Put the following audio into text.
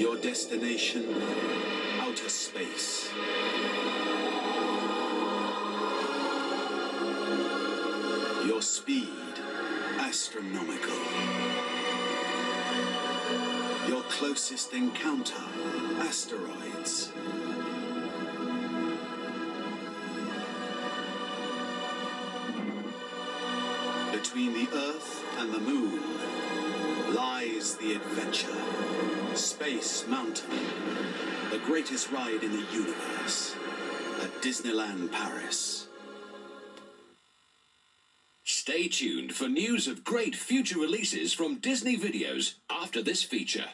Your destination, outer space. Your speed, astronomical. Your closest encounter, asteroids. Between the Earth and the Moon lies the adventure. Space Mountain, the greatest ride in the universe at Disneyland Paris. Stay tuned for news of great future releases from Disney Videos after this feature.